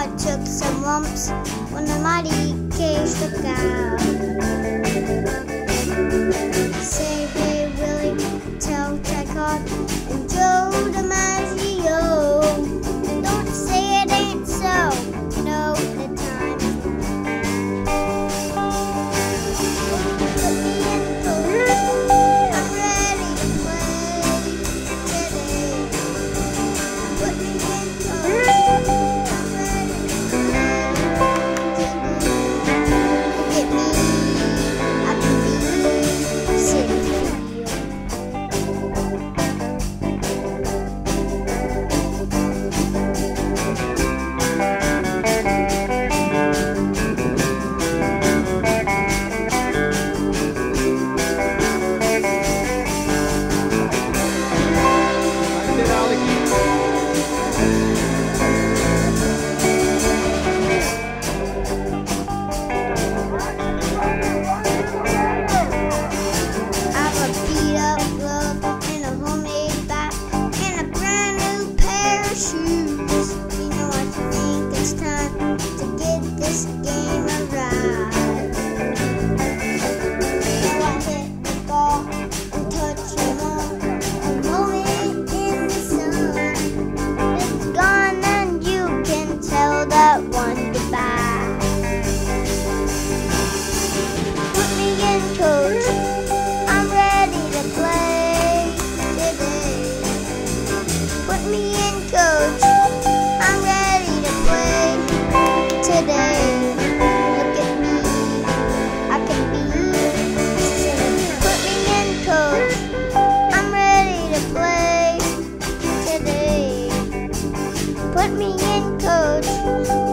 I took some lumps when the mighty cage took out. Shoes. You know I think it's time to get this game right. So I hit the ball and touch them all. A moment in the sun. It's gone and you can tell that one goodbye. Put me in, coach. Coach. I'm ready to play today. Look at me. I can be. Put me in, coach. I'm ready to play today. Put me in, coach.